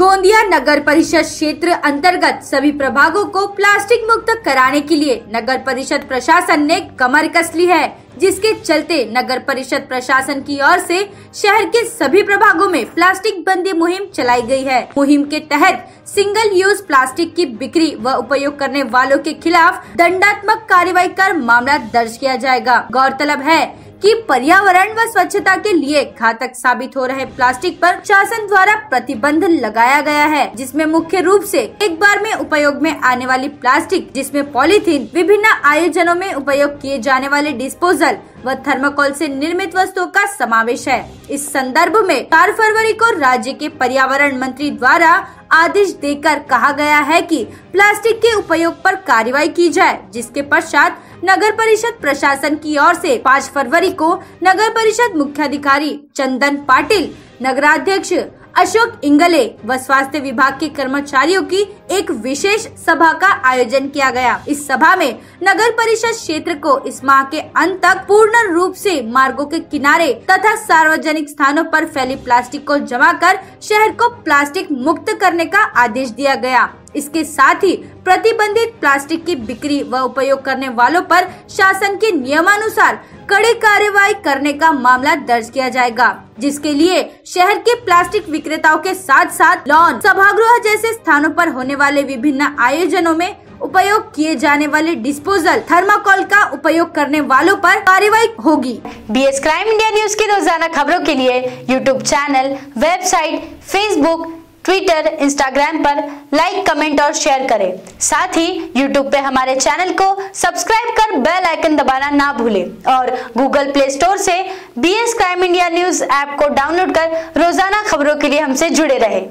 गोंदिया नगर परिषद क्षेत्र अंतर्गत सभी प्रभागों को प्लास्टिक मुक्त कराने के लिए नगर परिषद प्रशासन ने कमर कस ली है, जिसके चलते नगर परिषद प्रशासन की ओर से शहर के सभी प्रभागों में प्लास्टिक बंदी मुहिम चलाई गई है। मुहिम के तहत सिंगल यूज़ प्लास्टिक की बिक्री व उपयोग करने वालों के खिलाफ दंडात्मक कार्रवाई कर मामला दर्ज किया जाएगा। गौरतलब है कि पर्यावरण व स्वच्छता के लिए घातक साबित हो रहे प्लास्टिक पर शासन द्वारा प्रतिबंध लगाया गया है, जिसमें मुख्य रूप से एक बार में उपयोग में आने वाली प्लास्टिक, जिसमें पॉलीथीन, विभिन्न आयोजनों में उपयोग किए जाने वाले डिस्पोजल व थर्माकोल से निर्मित वस्तुओं का समावेश है। इस संदर्भ में चार फरवरी को राज्य के पर्यावरण मंत्री द्वारा आदेश देकर कहा गया है कि प्लास्टिक के उपयोग पर कार्रवाई की जाए, जिसके पश्चात नगर परिषद प्रशासन की ओर से 5 फरवरी को नगर परिषद मुख्याधिकारी चंदन पाटिल, नगराध्यक्ष अशोक इंगले व स्वास्थ्य विभाग के कर्मचारियों की एक विशेष सभा का आयोजन किया गया। इस सभा में नगर परिषद क्षेत्र को इस माह के अंत तक पूर्ण रूप से मार्गों के किनारे तथा सार्वजनिक स्थानों पर फैली प्लास्टिक को जमा कर शहर को प्लास्टिक मुक्त करने का आदेश दिया गया। इसके साथ ही प्रतिबंधित प्लास्टिक की बिक्री व उपयोग करने वालों पर शासन के नियमानुसार कड़ी कार्रवाई करने का मामला दर्ज किया जाएगा, जिसके लिए शहर के प्लास्टिक विक्रेताओं के साथ साथ लॉन, सभागृह जैसे स्थानों पर होने वाले विभिन्न आयोजनों में उपयोग किए जाने वाले डिस्पोजल, थर्माकोल का उपयोग करने वालों पर कार्रवाई होगी। B S crime India news की रोज़ाना खबरों के लिए YouTube channel website Facebook Twitter Instagram पर लाइक कमेंट और शेयर करें। साथ ही यूट्यूब पे हमारे चैनल को सब्सक्राइब कर बेल आइकन दबाना ना भूलें और गूगल प्ले स्टोर से B S crime India news app को डाउनलोड कर रोज़ाना खबरों के लिए हमसे जुड़े रहें।